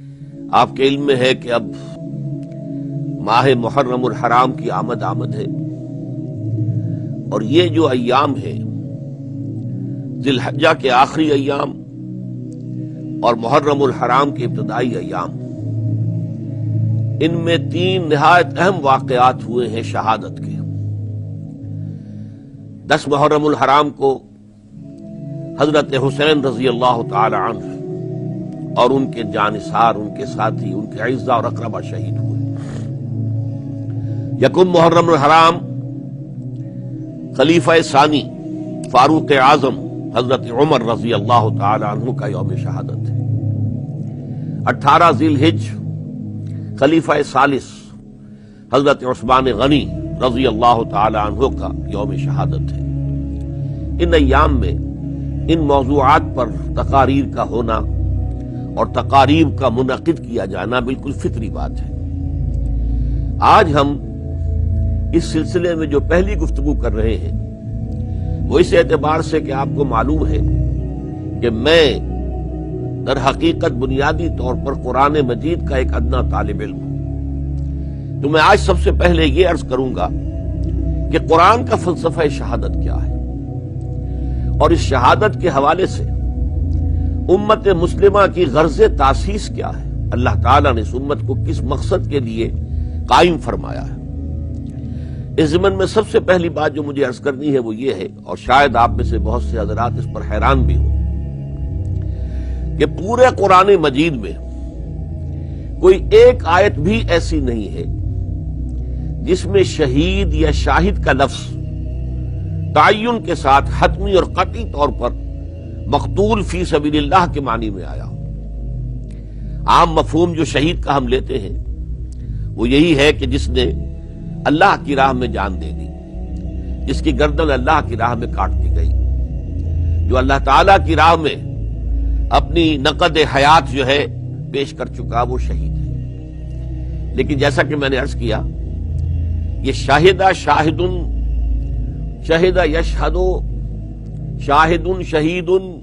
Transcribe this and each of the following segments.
आपके इल्म में है कि अब माह मुहर्रम हराम की आमद आमद है। और ये जो अयाम है दिलहजा के आखिरी अयाम और मुहर्रम हराम के इब्तदाई अयाम इनमें तीन नहायत अहम वाकयात हुए हैं शहादत के। दस मुहर्रम हराम को हज़रत हुसैन रज़ी अल्लाह तन और उनके जानसार, उनके साथी, उनके अज्जा और अकरबा शहीद हुए। यकुम मुहर्रम हराम, खलीफा सानी, फारूक आज़म, हज़रत उमर रज़ी अल्लाह तु का यौम शहादत है। अठारह जिल हिज खलीफा सालिस, हज़रत उस्मान गनी रज़ी अल्लाह तु का योम शहादत है। इन अयाम में, इन मौजूद पर तकारीर का होना और तकारीब का मुनद किया जाना बिल्कुल फितरी बात है। आज हम इस सिलसिले में जो पहली गुफ्तगु कर रहे हैं, वो इस एतबार से कि आपको मालूम है कि मैं दर हकीकत बुनियादी तौर पर कुरान मजीद का एक अदना तालब इल्म हूँ। तो मैं आज सबसे पहले ये अर्ज़ करूँगा कि कुरान का फलसफा शहादत क्या है? और इस शहादत के हवाले से उम्मत मुस्लिमा की गर्ज तासीस क्या है? अल्लाह ताला ने इस उम्मत को किस मकसद के लिए कायम फरमाया है? इस जमन में सबसे पहली बात जो मुझे अर्ज़ करनी है वो ये है, और शायद आप में से बहुत से हजरात इस पर हैरान भी हों, कि पूरे कुरान मजीद में कोई एक आयत भी ऐसी नहीं है जिसमें शहीद या शाहिद का लफ्ज तयन के साथ हतमी और कटी तौर पर मकतूल फ़ी सबील्लाह के मानी में आया हो। आम मफहूम जो शहीद का हम लेते हैं, वो यही है कि जिसने अल्लाह की राह में जान दे दी, जिसकी गर्दन अल्लाह की राह में काट दी गई, जो अल्लाह ताला की राह में अपनी नकद हयात जो है पेश कर चुका, वो शहीद है। लेकिन जैसा कि मैंने अर्ज़ किया, ये शाहिदा शाहिदुन, शहीदा यशहदो, शाहिदुन शहीदुन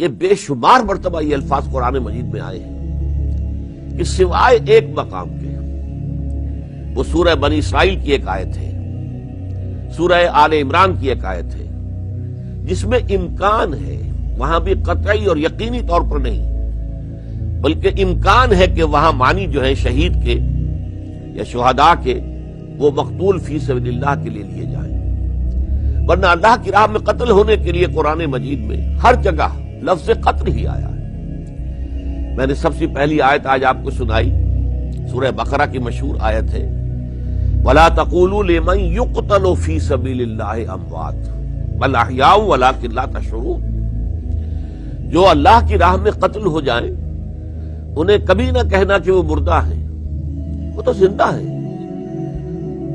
ये बेशुमार मरतबा ये अल्फाज कुरान मजीद में आए हैं। कि सिवाय एक मकाम के। वो सूरह बनी इसराइल की एक आयत है। सूरह आल इमरान की एक आयत है। जिसमें इम्कान है, वहाँ भी कतई और यकीनी तौर पर नहीं, बल्कि इम्कान है कि वहाँ मानी जो है शहीद के या शुहदा के, वो मकतूल फ़ी सबिल्लाह के लिए लिए जाए। वरना अल्लाह की राह में कत्ल होने के लिए कुरान मजीद में हर जगह लफ्ज कत्ल ही आया है। मैंने सबसे पहली आयत आज आपको सुनाई। सूरह बकरा की मशहूर आयत है। वला तकूलू फ़ी सबीलिल्लाह अमवात। बल अहयाउ वला किल्ला तशरू जो अल्लाह की राह में कत्ल हो जाए, उन्हें कभी ना कहना कि वो मुर्दा है। वो तो ज़िंदा है।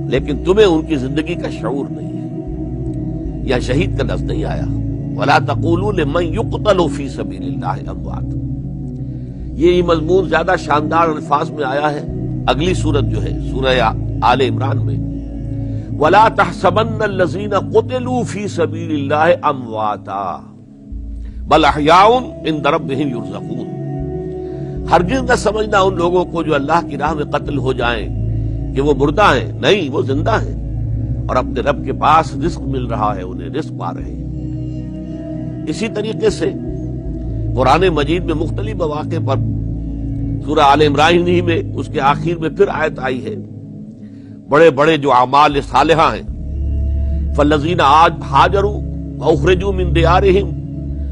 लेकिन तुम्हें उनकी ज़िंदगी का शऊर नहीं है। या शहीद का लफ्ज नहीं आया। वला तकूल मैं युक्तलोफी सबील्लाह अमवात ये मजमून ज़्यादा शानदार अल्फाज में आया है अगली सूरत जो है सूरह आल इमरान में वला तहसबन लजीन कुतलू फ़ी सबील्लाह अमवाता बल अहयाउन इन दरब युरजकून हरगिज न समझना उन लोगों को जो अल्लाह की राह में कत्ल हो जाए कि वो मुर्दा है नहीं वो ज़िंदा है और अपने रब के पास रिस्क मिल रहा है उन्हें रिस्क पा रहे हैं इसी तरीके से कुरान मजीद में मुख्तलिफ़ मौके पर सूर्य आल इमरानी में उसके आखिर में फिर आयत आई है। बड़े बड़े जो अमाल सालहा हैं। फलजीन आज हाजरू व उखरजू मिन दियारहिम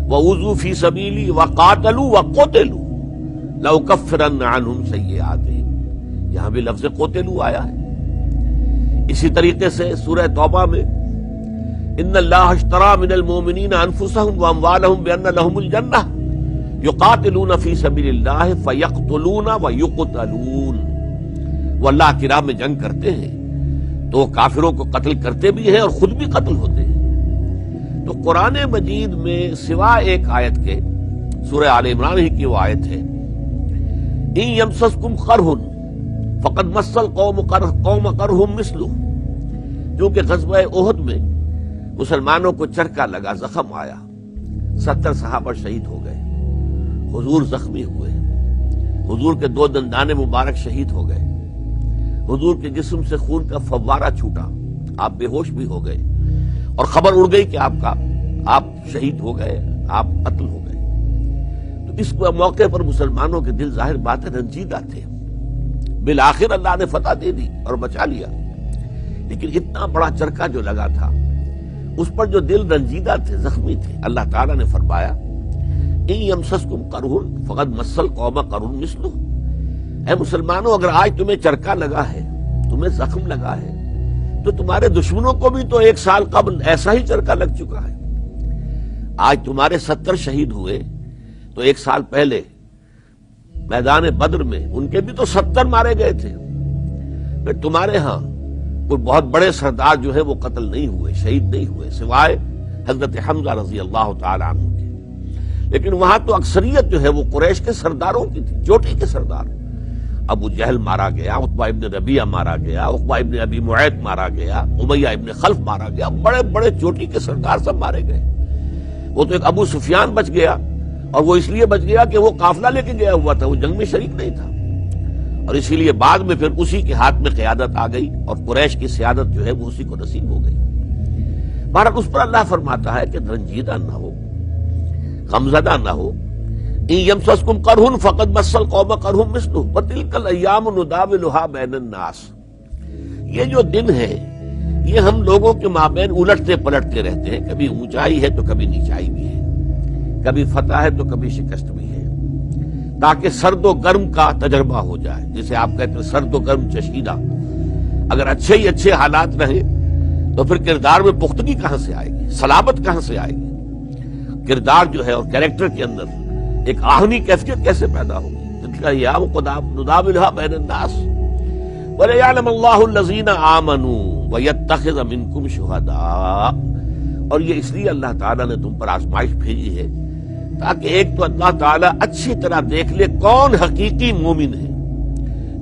व उजू फ़ी सबीली व कातलू व कोतेलू। लौकफरन अनहुम सय्यातिहिम यहाँ भी लफ्ज कोतेलू आया है। इसी तरीके से सूरह तौबा में अल्लाह की राह में जंग करते हैं तो काफिरों को कत्ल करते भी हैं और खुद भी कत्ल होते हैं तो कुरान मजीद में सिवा एक आयत के सूर्य आल इमरान ही की वो आयत है इन यमसकुम फकत मसल कौम कर कौम कर मिसलू क्योंकि कस्ब ओहद में मुसलमानों को चरका लगा, जख्म आया। सत्तर सहाबा शहीद हो गए। हुजूर जख्मी हुए। हुजूर के दो दंदाने मुबारक शहीद हो गए। हुजूर के जिस्म से खून का फव्वारा छूटा। आप बेहोश भी हो गए। और खबर उड़ गई कि आपका, आप शहीद हो गए, आप कत्ल हो गए। तो इस मौके पर मुसलमानों के दिल ज़ाहिर बातें रंजीदा थे। बिल आखिर अल्लाह ने फतह दे दी और बचा लिया। लेकिन इतना बड़ा चरका जो लगा था उस पर जो दिल रंजीदा थे, जख्मी थे, अल्लाह ताला ने फरमाया करुन फकत मसल कौमा करुन मिसलू है मुसलमानों, अगर आज तुम्हें चरका लगा है, तुम्हें जख्म लगा है तो तुम्हारे दुश्मनों को भी तो एक साल कब ऐसा ही चरका लग चुका है। आज तुम्हारे सत्तर शहीद हुए तो एक साल पहले मैदान बद्र में उनके भी तो सत्तर मारे गए थे। फिर तुम्हारे यहाँ कोई बहुत बड़े सरदार जो है वो कत्ल नहीं हुए, शहीद नहीं हुए, सिवाय हज़रत हमजा रज़ी अल्लाह तु लेकिन वहाँ तो अक्सरियत जो है वो कुरैश के सरदारों की थी, चोटी के सरदार। अबू जहल मारा गया उकबा इबन रबिया मारा गया उकबा इबन अबी मुआद मारा गया, उमैया इबन खल्फ मारा गया बड़े बड़े चोटी के सरदार सब मारे गए। वो तो एक अबू सुफियान बच गया, और वो इसलिए बच गया कि वो काफिला लेके गया हुआ था, वो जंग में शरीक नहीं था। और इसीलिए बाद में फिर उसी के हाथ में क्यादत आ गई और कुरैश की सियादत जो है वो उसी को नसीब हो गई। भारत उस पर अल्लाह फरमाता है कि रंजीदा ना हो, गमजदा ना हो। फकत कौम ये जो दिन है, ये हम लोगों के माबेन उलटते पलटते रहते हैं। कभी ऊंचाई है तो कभी नीचाई भी है, कभी फतह है तो कभी शिकस्त भी है। ताकि सर्द सर्दो गर्म का तजर्बा हो जाए, जिसे आप कहते हैं सर्दो गर्म चशीदा अगर अच्छे ही अच्छे हालात रहे तो फिर किरदार में पुख्तगी कहाँ से आएगी? सलामत कहाँ से आएगी? किरदार जो है और कैरेक्टर के अंदर एक आहनी कैफियत कैसे पैदा होगी? आमनू और ये इसलिए अल्लाह ताला ने तुम पर आजमाइश भेजी है ताकि एक तो अल्लाह ताला अच्छी तरह देख ले कौन हकीकी मोमिन है,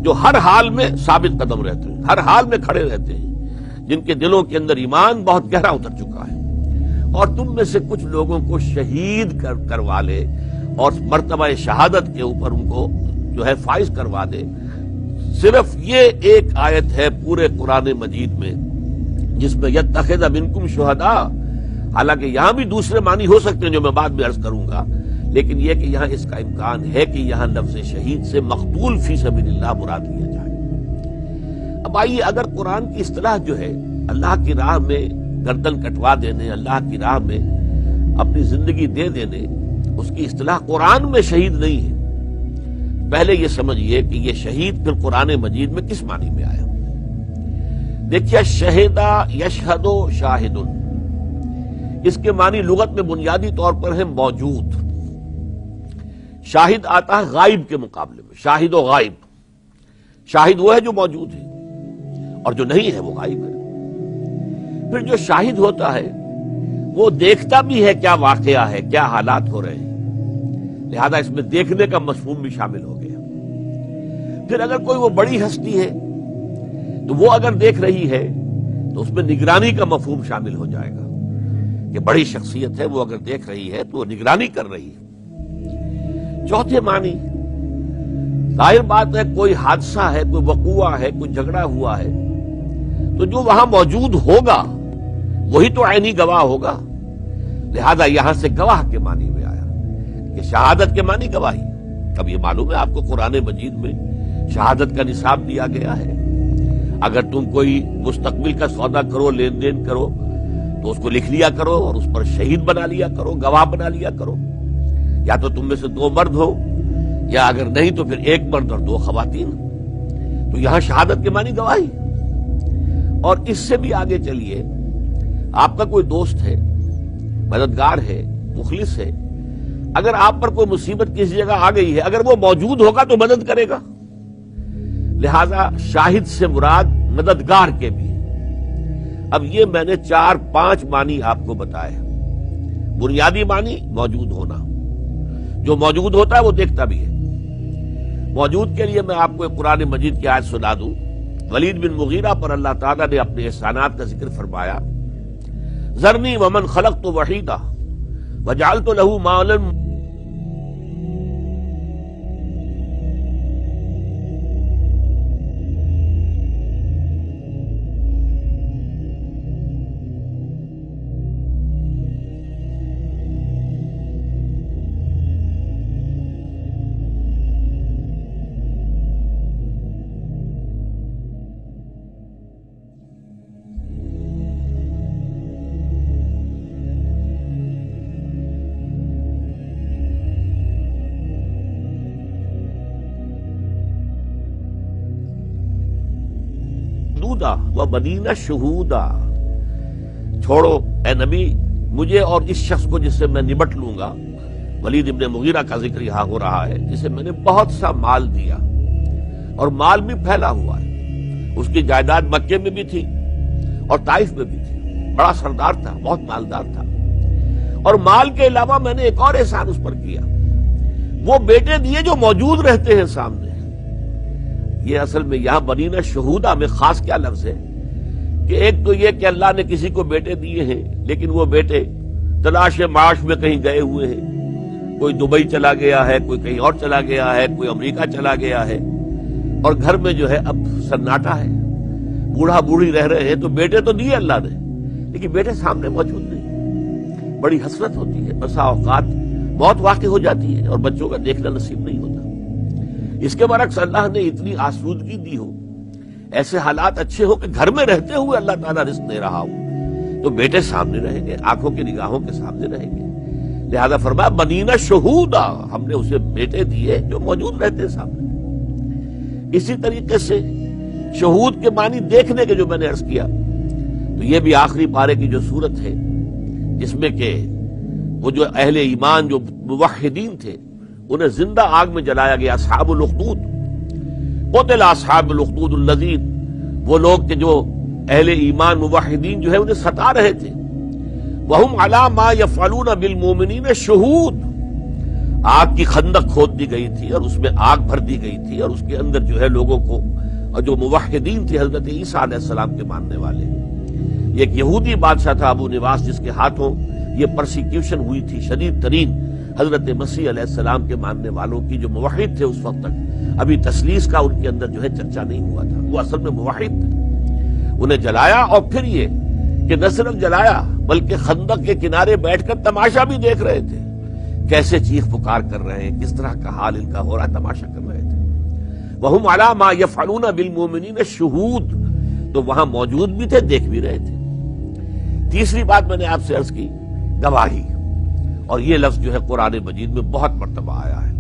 जो हर हाल में साबित कदम रहते हैं, हर हाल में खड़े रहते हैं, जिनके दिलों के अंदर ईमान बहुत गहरा उतर चुका है। और तुम में से कुछ लोगों को शहीद कर, करवा ले और मरतबा शहादत के ऊपर उनको जो है फाइज करवा दे। सिर्फ़ ये एक आयत है पूरे कुरान मजीद में, जिसमें यह तखद बिनकुम शुहदा हालाँकि यहाँ भी दूसरे मानी हो सकते हैं जो मैं बाद में अर्ज़ करूँगा, लेकिन यह कि यहाँ इसका इम्कान है कि यहाँ लफ्ज शहीद से मकतूल फ़ी सबील्ला मुराद लिया जाए। अब आइए, अगर कुरान की असलाह जो है, अल्लाह की राह में गर्दन कटवा देने, अल्लाह की राह में अपनी ज़िंदगी दे देने, उसकी असलाह कुरान में शहीद नहीं है, पहले यह समझिए कि यह शहीद फिर कुरान मजीद में किस मानी में आया। देखिए, शहीदा यशहदो शाहिदुन। इसके मानी लुगत में बुनियादी तौर पर है मौजूद। शाहिद आता है गायब के मुकाबले में, शाहिद और गायब। शाहिद वो है जो मौजूद है, और जो नहीं है वो गायब है। फिर जो शाहिद होता है, वो देखता भी है क्या वाकया है, क्या हालात हो रहे हैं। लिहाजा इसमें देखने का मशहूम भी शामिल हो गया। फिर अगर कोई वो बड़ी हस्ती है तो वो अगर देख रही है तो उसमें निगरानी का मफहूम शामिल हो जाएगा। कि बड़ी शख्सियत है, वो अगर देख रही है तो वो निगरानी कर रही है। चौथे मानी, ज़ाहिर बात है, कोई हादसा है, कोई वकुआ है, कोई झगड़ा हुआ है तो जो वहाँ मौजूद होगा, वही तो आईनी गवाह होगा। लिहाजा यहाँ से गवाह के मानी में आया कि शहादत के मानी गवाही। अब ये मालूम है आपको कुरान मजीद में शहादत का निसाब दिया गया है। अगर तुम कोई मुस्तकबिल का सौदा करो, लेन देन करो तो उसको लिख लिया करो और उस पर शहीद बना लिया करो, गवाह बना लिया करो। या तो तुम में से दो मर्द हो, या अगर नहीं तो फिर एक मर्द और दो खातन तो यहाँ शहादत के मानी गवाही। और इससे भी आगे चलिए, आपका कोई दोस्त है, मददगार है, मुखलिस है, अगर आप पर कोई मुसीबत किसी जगह आ गई है, अगर वो मौजूद होगा तो मदद करेगा। लिहाजा शाहिद से मुराद मददगार के भी। अब ये मैंने चार पाँच मानी आपको बताया। बुनियादी मानी, मौजूद होना। जो मौजूद होता है, वो देखता भी है। मौजूद के लिए मैं आपको एक पुराने मजीद की आज सुना दूँ। वलीद बिन मुगीरा पर अल्लाह ताला ने अपने एहसानात का ज़िक्र फरमाया, जरनी वमन खलक तो वहीदा वजाल तो लहू मालन बनीना शहूदा। छोड़ो ए नबी, मुझे और इस शख्स को जिससे मैं निबट लूँगा, वलीद इब्ने मुगीरा का ज़िक्र यहाँ हो रहा है, जिसे मैंने बहुत सा माल दिया, और माल भी फैला हुआ है। उसकी जायदाद मक्के में भी थी, और ताइफ में भी थी। बड़ा सरदार था, बहुत मालदार था। और माल के अलावा मैंने एक और एहसान उस पर किया। वो बेटे दिए जो मौजूद रहते हैं सामने। ये असल में यहाँ बनीना शहूदा में खास क्या लफ्ज है? कि एक तो ये कि अल्लाह ने किसी को बेटे दिए हैं, लेकिन वो बेटे तलाश माश में कहीं गए हुए हैं। कोई दुबई चला गया है, कोई कहीं और चला गया है, कोई अमेरिका चला गया है, और घर में जो है अब सन्नाटा है। बूढ़ा बूढ़ी रह रहे हैं तो बेटे तो दिए अल्लाह ने, लेकिन बेटे सामने मौजूद नहीं। बड़ी हसरत होती है बसा औकात मौत वाकई हो जाती है, और बच्चों का देखना नसीब नहीं होता। इसके बरक्स अल्लाह ने इतनी आसूदगी दी हो ऐसे हालात अच्छे हो कि घर में रहते हुए अल्लाह ताला रिस्क दे रहा हो। तो बेटे सामने रहेंगे, आँखों की निगाहों के सामने रहेंगे। लिहाजा फरमाया, बनीना शहूदा, हमने उसे बेटे दिए जो मौजूद रहते सामने। इसी तरीके से शहूद के मानी देखने के जो मैंने अर्ज़ किया तो ये भी आखिरी पारे की जो सूरत है, जिसमें के वो जो अहले ईमान, जो मुवहिदीन थे, उन्हें ज़िंदा आग में जलाया गया असहाबुल उखदूद कोतल असहाबुल वो लोग के जो अहले ईमान मुवहिदीन जो है, उन्हें सता रहे थे। वहुम अला मा यफलून बिल मोमिनीन शहूद। आग की खंदक खोद दी गई थी और उसमें आग भर दी गई थी और उसके अंदर जो है लोगों को, और जो मुवाहिदीन थे, हज़रत ईसा के मानने वाले। एक यहूदी बादशाह था, अबू निवास, जिसके हाथों ये प्रोसिक्यूशन हुई थी, शदीद तरीन। हज़रत मसीह सलाम के मानने वालों की जो मुवाहिद थे उस वक्त तक, अभी तसलीस का उनके अंदर जो है चर्चा नहीं हुआ था। वो असल में मुवाहिद थे। उन्हें जलाया और फिर ये कि न सिर्फ़ जलाया, बल्कि खंदक के किनारे बैठकर तमाशा भी देख रहे थे। कैसे चीख पुकार कर रहे हैं, किस तरह का हाल इनका हो रहा तमाशा कर रहे थे। वह माला मा यफलूना बिल मोमिन शहूद। तो वहाँ मौजूद भी थे, देख भी रहे थे। तीसरी बात मैंने आपसे अर्ज़ की, गवाही। और ये लफ्ज जो है कुरान मजीद में बहुत मरतबा आया है।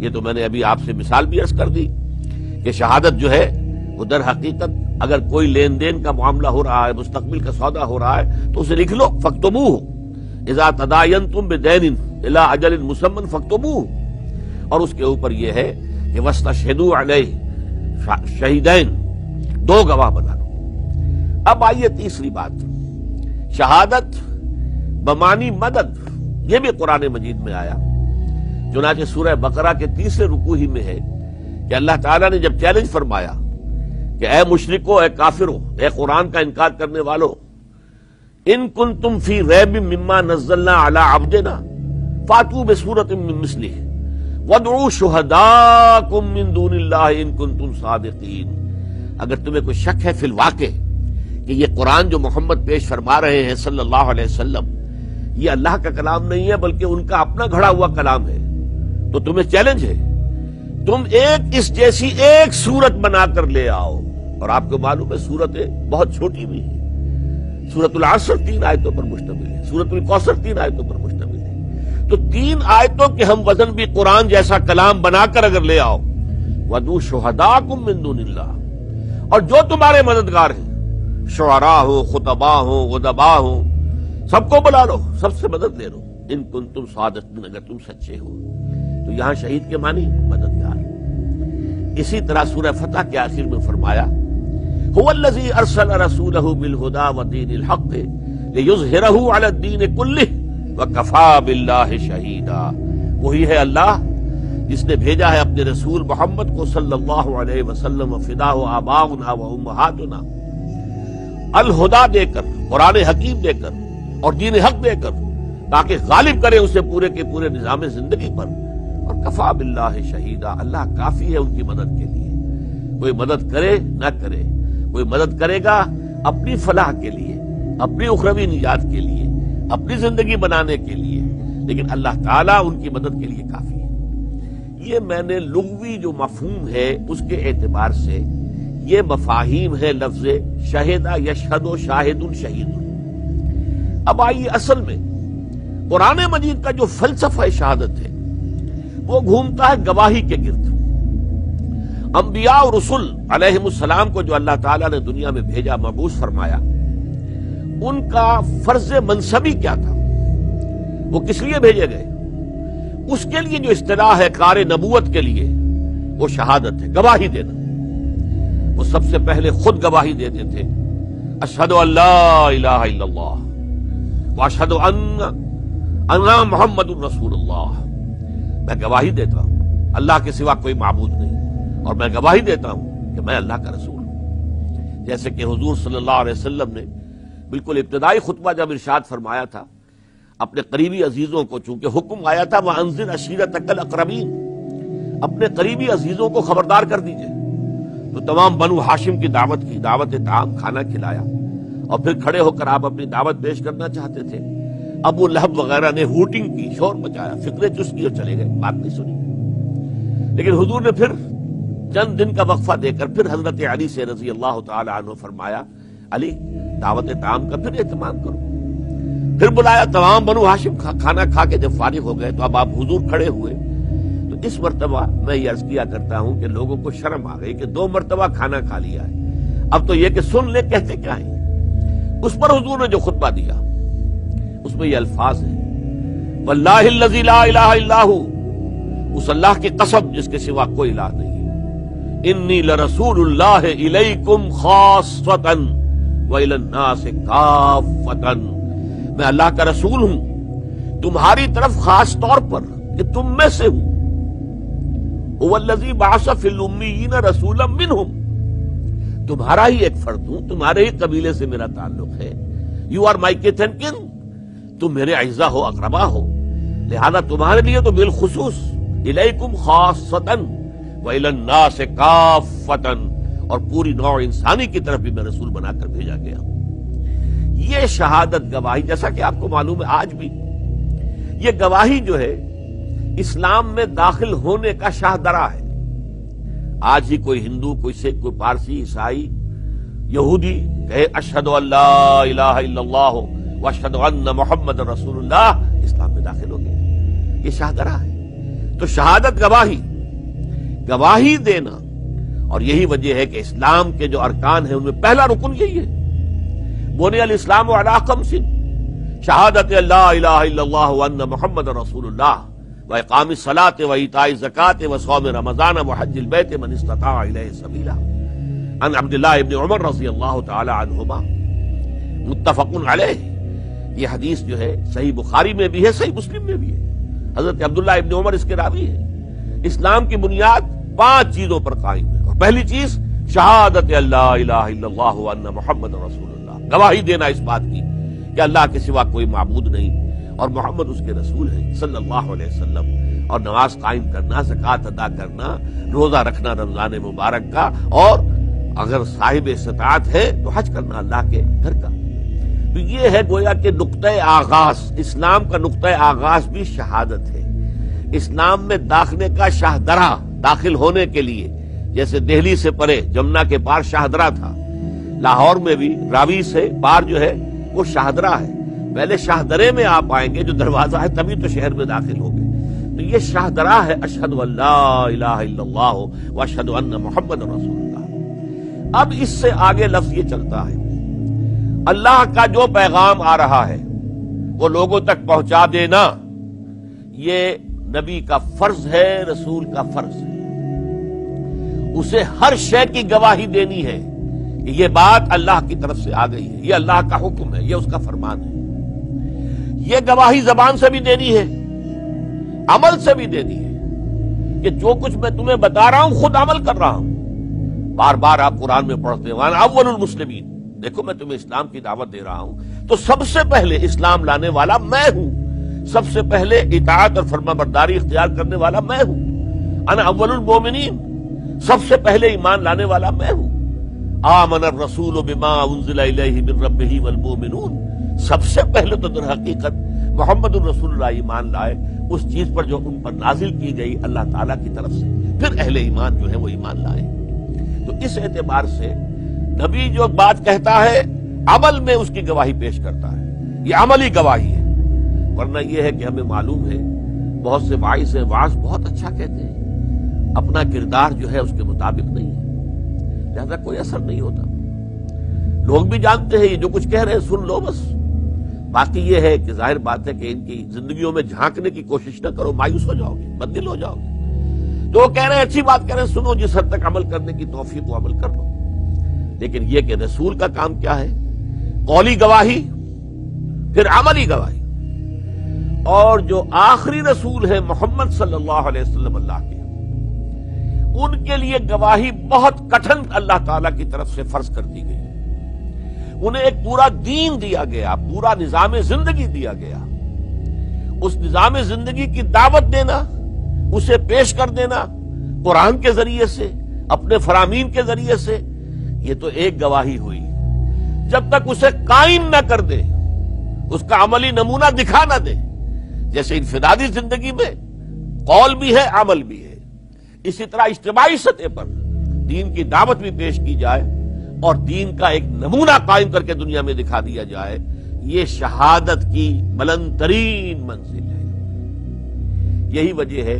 ये तो मैंने अभी आपसे मिसाल भी अर्ज़ कर दी कि शहादत जो है, वो दर हकीकत अगर कोई लेन देन का मामला हो रहा है, मुस्तकबिल का सौदा हो रहा है तो उसे लिख लो फख्तमू इजा तदायन तुम बेदैन इला अजल मुसमन फख्तमू और उसके ऊपर यह है कि वस्ता शहदू शहीदैन, दो गवाह बना लो अब आइए तीसरी बात। शहादत बमानी मदद यह भी कुरान मजीद में आया। चुनाचे सूरह बकरा के तीसरे रुकू ही में है कि अल्लाह ताला ने जब चैलेंज फरमाया कि ए मुशरिको, ए काफिरो, ए कुरान का इनकार करने वालों, इन कुन तुम फ़ी रैब मिम्मा नजल्ला अला अब्देना, फातू बेसूरत मिसली वदू शुहदा तुम सादिकीन। अगर तुम्हें कोई शक है फिल वाके ये कुरान जो मोहम्मद पेश फरमा रहे हैं सल्लल्लाहु ये अल्लाह का कलाम नहीं है, बल्कि उनका अपना घड़ा हुआ कलाम है। तो तुम्हें चैलेंज है। तुम एक इस जैसी एक सूरत बनाकर ले आओ। और आपको मालूम है, सूरतें बहुत छोटी भी है। सूरतुल आसर तीन आयतों पर मुश्तमिल है। सूरतुल कौसर तीन आयतों पर मुश्तमिल है। तो तीन आयतों के हम वज़न भी कुरान जैसा कलाम बनाकर अगर ले आओ, वदू शोहदा कुम और जो तुम्हारे मददगार हैं शुरा हो, खुतबा हो उदबा हो सबको बुला लो, सबसे मदद ले लो। इन कुन तुम स्वादत अगर तुम सच्चे हो तो यहाँ शहीद के मानी मददगार। इसी तरह सूरह फतह के आखिर में फरमाया शहीदा। वही है अल्लाह, जिसने भेजा है अपने रसूल मोहम्मद को सल्लल्लाहु अलैहि वसल्लम, फिदा आबाउना व उम्महातुना। अल हुदा देकर कुरान हकीम देकर और दीन हक देकर, ताकि गालिब करे उसे पूरे के पूरे निज़ाम ज़िंदगी पर। और कफा बिल्ला शहीदा, अल्लाह काफ़ी है उनकी मदद के लिए। कोई मदद करे, ना करे। कोई मदद करेगा, अपनी फलाह के लिए, अपनी उखरवी निजात के लिए, अपनी ज़िंदगी बनाने के लिए। लेकिन अल्लाह ताला उनकी मदद के लिए काफ़ी है। ये मैंने लुगवी जो मफहूम है, उसके एतबार से, ये मफाहिम है लफ्ज शहीदा यशहदो शाहिदुल शहीदुल अब आइए असल में। कुरान मजीद का जो फलसफा शहादत है, वो घूमता है गवाही के गिर्द। अंबिया और रसुल अलैहिस्सलाम को जो अल्लाह ताला ने दुनिया में भेजा, मबूस फरमाया, उनका फ़र्ज़ मनसबी क्या था? वो किस लिए भेजे गए? उसके लिए जो इस्तेला है कार नबूत के लिए, वो शहादत है, गवाही देना। वो सबसे पहले खुद गवाही देते थे अशहद अल्लाह अशहद अन्ना मोहम्मद मैं गवाही देता हूँ, अल्लाह के सिवा कोई मबूद नहीं। और मैं गवाही देता हूँ कि मैं अल्लाह का रसूल हूँ। जैसे कि हजूर वसल्लम ने बिल्कुल इब्तदाई खुतबा जब इरशाद फरमाया था, अपने करीबी अजीजों को, चूँकि हुक्म आया था, वह अंजिर अशीरत अकल अकरबीन अपने करीबी अजीजों को खबरदार कर दीजिए। तो तमाम बनु हाशिम की दावत की दावत ताम खाना खिलाया। और फिर खड़े होकर आप अपनी दावत पेश करना चाहते थे। अबू लहब वगैरह ने हुटिंग की शोर मचाया फिक्रे चुस्त की और चले गए। बात नहीं सुनी। लेकिन हुजूर ने फिर चंद दिन का वक्फा देकर फिर हज़रत अली से रज़ी अल्लाह तु फरमाया अली दावत ताम का फिर एहतमाम करो। फिर बुलाया तमाम बनु हाशिम खा, खाना खा के जब फारिग हो गए तो अब आप हुजूर खड़े हुए। तो इस मरतबा मैं ये अर्ज़ किया करता हूँ कि लोगों को शर्म आ गई कि दो मरतबा खाना खा लिया है। अब तो ये कि सुन ले कहते क्या है? उस पर हुजूर ने जो खुतबा दिया, उसमें ये अल्फाज है, वल्लाहू उस अल्लाह की कसम जिसके सिवा कोई इलाह नहीं इन्नी लरसूल इलैकुम खासतन वना से काफतन मैं अल्लाह का रसूल हूँ, तुम्हारी तरफ़ खास तौर पर कि तुम में से हूँ। वल्लजी बासफिलमीन रसूल मिन हूँ तुम्हारा ही एक फर्द हूँ, तुम्हारे ही कबीले से मेरा ताल्लुक है। यू आर माई के किन तुम मेरे अज्जा हो, अकरबा हो। लिहाजा तुम्हारे लिए तो बिलखसूस, इलेकुम खासतन वना से काफतन और पूरी नौ इंसानी की तरफ़ भी मैं रसूल बनाकर भेजा गया ये शहादत गवाही, जैसा कि आपको मालूम है आज भी, ये गवाही जो है, इस्लाम में दाखिल होने का शाहदरा है। आज ही कोई हिंदू, कोई सिख, कोई पारसी, ईसाई, यहूदी कहे अल्लाह वशद मोहम्मद रसूलुल्लाह, इस्लाम में दाखिल हो गए ये शाहदरा है। तो शहादत गवाही गवाही देना, और यही वजह है कि इस्लाम के जो अरकान है, उनमें पहला रुकन यही है। बोने अल इस्लाम अलाकम सिन शहादत अल्लाह मोहम्मद रसूलुल्लाह। व काम सलात व व सौम रमज़ान व हजिल बैत मन इस्ता सबीला। अन अब्दुल्ला इब्न हदीस जो है, सही बुखारी में भी है, सही मुस्लिम में भी है। हज़रत अब्दुल्ला उमर इसके रावी है। इस्लाम की बुनियाद पाँच चीज़ों पर कायम है। और पहली चीज़, शहादत मोहम्मद रसूल गवाही देना इस बात की कि अल्लाह के सिवा कोई मबूद नहीं। और मोहम्मद उसके रसूल है, सल्लल्लाहु अलैहि वसल्लम। और नमाज़ कायम करना, जक़ात अदा करना, रोजा रखना रमज़ान मुबारक का, और अगर साहिब इस्तात है तो हज करना अल्लाह के घर का। तो ये है गोया के नुक़ आगाज़। इस्लाम का नुक़ आगाज़ भी शहादत है। इस्लाम में दाखिले का शाहदरा दाखिल होने के लिए, जैसे दिल्ली से परे जमुना के पार शाहदरा था, लाहौर में भी, रावी से पार जो है, वो शाहदरा है। पहले शाहदरे में आप आएँगे, जो दरवाज़ा है, तभी तो शहर में दाखिल होंगे। तो ये शाहदरा है, अशहद अशहद मोहम्मद रसूल अब इससे आगे लफ्ज ये चलता है, अल्लाह का जो पैगाम आ रहा है, वो लोगों तक पहुँचा देना, ये नबी का फ़र्ज़ है, रसूल का फ़र्ज़ है। उसे हर शय की गवाही देनी है ये बात अल्लाह की तरफ़ से आ गई है, ये अल्लाह का हुक्म है, ये उसका फरमान है। ये गवाही जबान से भी देनी है, अमल से भी देनी है, कि जो कुछ मैं तुम्हें बता रहा हूँ, खुद अमल कर रहा हूँ। बार बार आप कुरान में पढ़ते हैं अव्वल मुस्लिमीन। देखो, मैं तुम्हें इस्लाम की दावत दे रहा हूँ। तो सबसे पहले इस्लाम लाने वाला मैं हूँ। सबसे पहले इतात और फर्मा बरदारी इख्तियार करने वाला मैं हूँ। अन अव्वल मोमिनीन। सबसे पहले ईमान लाने वाला मैं हूँ। आमन रसूल बिमा सबसे पहले तो हकीकत मोहम्मद ईमान लाए, उस चीज़ पर जो उन पर नाजिल की गई अल्लाह ताला की तरफ़ से। फिर अहले ईमान जो है वो ईमान लाए। तो इस एतबार से नबी जो बात कहता है, अमल में उसकी गवाही पेश करता है। ये अमली गवाही है। वरना यह है कि हमें मालूम है, बहुत से वाइस है वास बहुत अच्छा कहते हैं। अपना किरदार जो है उसके मुताबिक नहीं है। लिहाजा कोई असर नहीं होता। लोग भी जानते हैं, ये जो कुछ कह रहे हैं, सुन लो बस। बाकी ये है कि ज़ाहिर बात है कि इनकी जिंदगियों में झांकने की कोशिश न करो, मायूस हो जाओगे बददिल हो जाओगे। तो वो कह रहे हैं, अच्छी बात कह रहे हैं, सुनो, जिस हद तक अमल करने की तोफी को अमल कर लो। लेकिन यह कि रसूल का काम क्या है? कौली गवाही, फिर अमली गवाही। और जो आखिरी रसूल है मोहम्मद सल्लल्लाहु अलैहि वसल्लम, अल्लाह के। उनके लिए गवाही बहुत कठिन अल्लाह ताला की तरफ़ से फ़र्ज़ कर दी गई उन्हें एक पूरा दीन दिया गया, पूरा निज़ाम ज़िंदगी दिया गया। उस निज़ाम ज़िंदगी की दावत देना, उसे पेश कर देना, कुरान के ज़रिए से, अपने फरामीन के ज़रिए से, ये तो एक गवाही हुई। जब तक उसे कायम ना कर दे, उसका अमली नमूना दिखा ना दे, जैसे इनफिदादी ज़िंदगी में, कौल भी है, अमल भी है। इसी तरह इज्तमाही सतह पर दीन की दावत भी पेश की जाए और दीन का एक नमूना कायम करके दुनिया में दिखा दिया जाए, ये शहादत की बुलंद तरीन मंजिल है। यही वजह है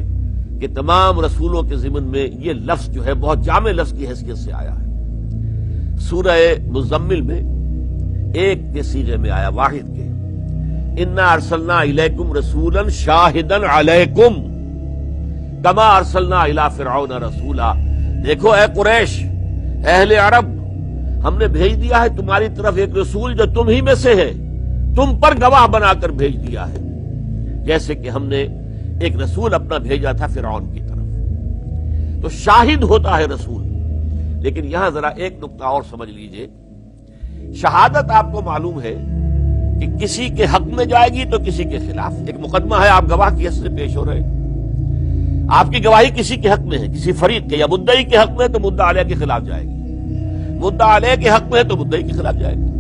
कि तमाम रसूलों के जिमन में ये लफ्ज जो है, बहुत जाम लफ्ज की हैसियत से आया है। सूरह मुजम्मिल में एक के सीगे में आया, वाहिद के। इन्ना अरसलना इलेकुम रसूलन शाहिदन अलैकुम। कमा अरसलना इला फिरौन रसूला। देखो, ए कुरैश, अहले अरब हमने भेज दिया है तुम्हारी तरफ़ एक रसूल जो तुम ही में से है। तुम पर गवाह बनाकर भेज दिया है। जैसे कि हमने एक रसूल अपना भेजा था फिर की तरफ़। तो शाहिद होता है रसूल। लेकिन यहाँ जरा एक नुकता और समझ लीजिए। शहादत आपको मालूम है कि किसी के हक में जाएगी तो किसी के खिलाफ। एक मुकदमा है, आप गवाह की से पेश हो रहे आपकी गवाही किसी के हक में है, किसी फरीक के या मुद्दई के हक में तो मुद्दा आलिया के खिलाफ जाएगी। मुद्दा आलय के हक में है तो मुद्दे के खिलाफ जाएगा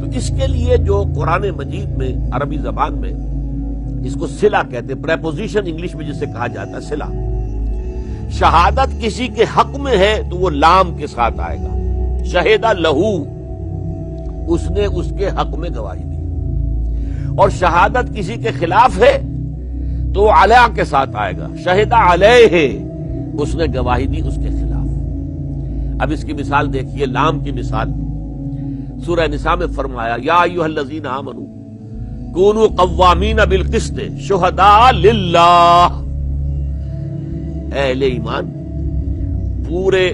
तो इसके लिए जो कुरान मजीद में, अरबी जबान में, इसको सिला कहते हैं प्रेपोजिशन इंग्लिश में जिसे कहा जाता है, सिला। शहादत किसी के हक में है तो वो लाम के साथ आएगा। शहेदा लहू, उसने उसके हक में गवाही दी। और शहादत किसी के खिलाफ है तो अलया के साथ आएगा। शहेदा अलय है उसने गवाही दी उसके खिलाफ। अब इसकी मिसाल देखिए, लाम की मिसाल। सूरह निसा में फरमाया बिल किस्त शुहदा अहले ईमान, पूरे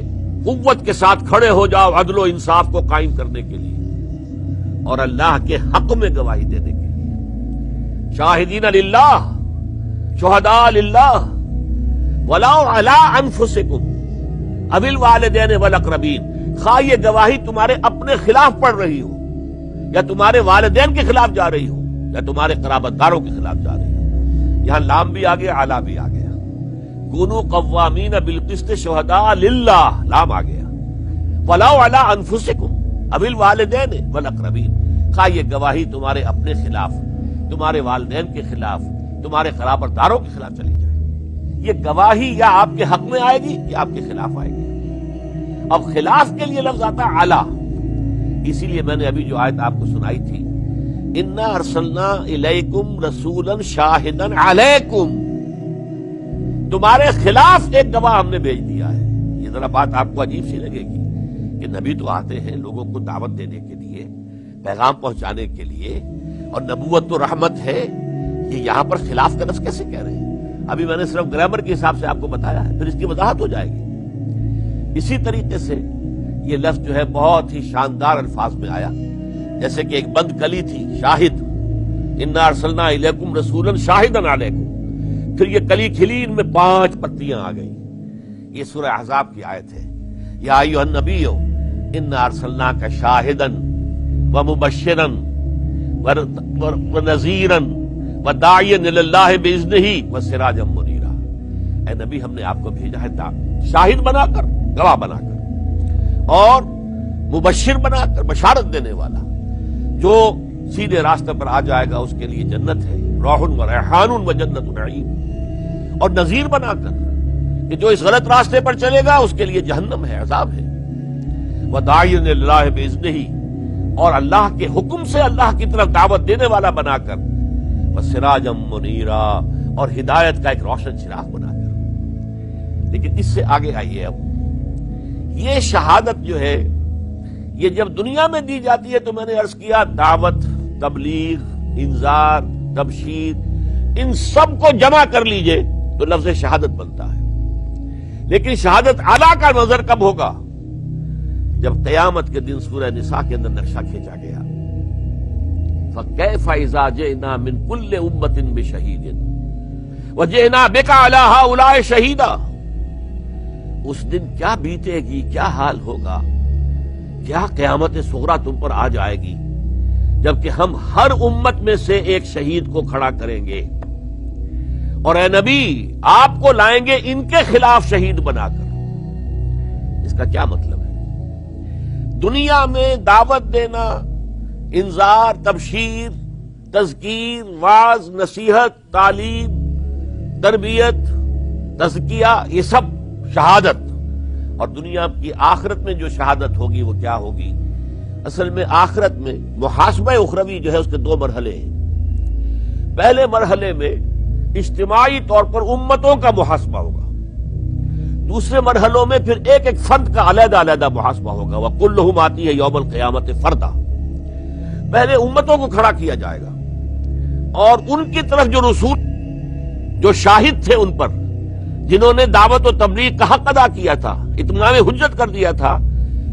कुत के साथ खड़े हो जाओ अदलो इंसाफ को कायम करने के लिए और अल्लाह के हक में गवाही देने के लिए। शाहिदीन अल्लाह शुहदा लिल्लाह, वलाओ अला अनफुसिकुम अबिल वालदेन वल अकरबीन खा, ये गवाही तुम्हारे अपने खिलाफ पड़ रही हो। या तुम्हारे वालदेन के खिलाफ जा रही हो, या तुम्हारे कराबतदारों के खिलाफ जा रही हो। यहाँ लाम भी आ गया, आला भी आ गया। कुनू कवामीन बिलकिस्त शहदा लिल्लाह लाम आ गया। वलाओ अला अनफुसिकुम, अबिल वालदेन वल अकरबीन खा, ये गवाही तुम्हारे अपने खिलाफ, तुम्हारे वालदेन के खिलाफ, तुम्हारे खराबरदारों के खिलाफ चली जाए। ये गवाही या आपके हक में आएगी या आपके खिलाफ आएगी। अब खिलाफ के लिए लफ्ज आता आला इसीलिए मैंने अभी जो आयत आपको सुनाई थी, इन्ना अरसलना इलेकुम रसूलन शाहिदन अलैकुम। तुम्हारे खिलाफ एक गवाह हमने भेज दिया है। ये जरा बात आपको अजीब सी लगेगी कि नबी तो आते हैं लोगों को दावत देने के लिए, पैगाम पहुँचाने के लिए, और नबूवत तो रहमत है। ये यहाँ पर खिलाफ का लफ्ज कैसे कह रहे हैं? अभी मैंने सिर्फ़ ग्रामर के हिसाब से आपको बताया है, फिर इसकी वजाहत हो जाएगी। इसी तरीके से ये लफ्ज जो है बहुत ही शानदार अल्फाज में आया। जैसे कि एक बंद कली थी, शाहिद। इन्ना अरसलना इलेकुम रसूलन शाहिदन अलैकुम फिर ये कली खिली, इनमें पाँच पत्तियाँ आ गई। ये सूर्य अहजाब की आयत है। या नबी हो इन्ना अरसलना का शाहिदन व मुबशरन व नजीरन। ही नबी, हमने आपको भेजा है शाहिद बनाकर, गवाह बनाकर। और मुबशिर बनाकर, बशारत देने वाला। जो सीधे रास्ते पर आ जाएगा, उसके लिए जन्नत है। रोहन व रेहान व जन्नत और नजीर बनाकर, कि जो इस गलत रास्ते पर चलेगा, उसके लिए जहन्नम है, अजाब है। वह दायन बेजन ही और अल्लाह के हुक्म से अल्लाह की तरफ़ दावत देने वाला बनाकर सिराजम मुनीरा, और हिदायत का एक रोशन चिराग बनाकर लेकिन इससे आगे आइए अब। ये शहादत जो है, ये जब दुनिया में दी जाती है तो मैंने अर्ज़ किया, दावत, तबलीग, इंजार, तबशीर, इन सबको जमा कर लीजिए तो लफ्ज शहादत बनता है। लेकिन शहादत आला का नज़र कब होगा? जब कयामत के दिन सूर्य निशा के अंदर नक्शा खींचा गया। फ़ैज़ा बेका शहीदा उस दिन क्या बीतेगी क्या हाल होगा क्या कयामत सोगरा तुम पर आ जाएगी जबकि हम हर उम्मत में से एक शहीद को खड़ा करेंगे और ए नबी आपको लाएँगे इनके खिलाफ शहीद बनाकर इसका क्या मतलब है दुनिया में दावत देना इंजार, तबशीर, तजकीर, वाज, नसीहत, तालीम, तरबियत, तजकिया, ये सब शहादत। और दुनिया की आखिरत में जो शहादत होगी, वो क्या होगी? असल में आखिरत में मुहासब उखरवी जो है, उसके दो मरहले हैं। पहले मरहले में इज्तमाही तौर पर उम्मतों का मुहासबा होगा। दूसरे मरहलों में फिर एक एक फर्द का अलहदा अलहदा मुहासबा होगा। वह कुल्लुम आती है यौमल क्यामत फरदा। पहले उम्मतों को खड़ा किया जाएगा। और उनकी तरफ़ जो रसूल, जो शाहिद थे उन पर, जिन्होंने दावत और तबलीग का हक अदा किया था इतना में हुज्जत कर दिया था,